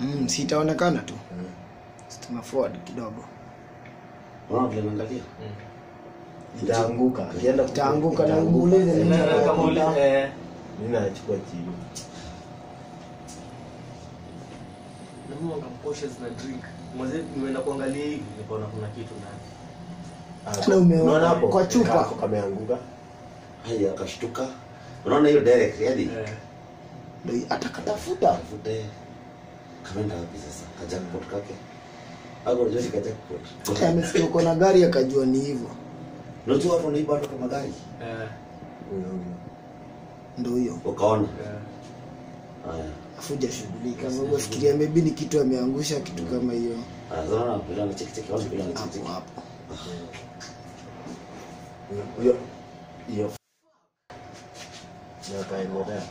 mm, sitaonekana tu. Mm. tuna forward kidogo. Unaona vile naangalia? itaanguka na muulize Eh, eh, eh. Ah, kwa chupa. Kameanguka. Haya akashtuka. Unaona hiyo direct yani? Eh, Ndio atakatafuta Kameenda wapi sasa? Kajackpot kake. ako unajua si kajackpot. Amesikia uko na gari akajua ni hivyo Unajua watu wanaiba watu kwa magari. eh, huyo huyo ndio hiyo Ukaona. Haya, Haya. afuja shughulika Mungu fikiria maybe ni kitu ameangusha kitu kama hiyo Azana sasa unaona bila na cheki cheki watu bila na cheki hapo cheki. hapo hiyo hiyo ndio kaendelea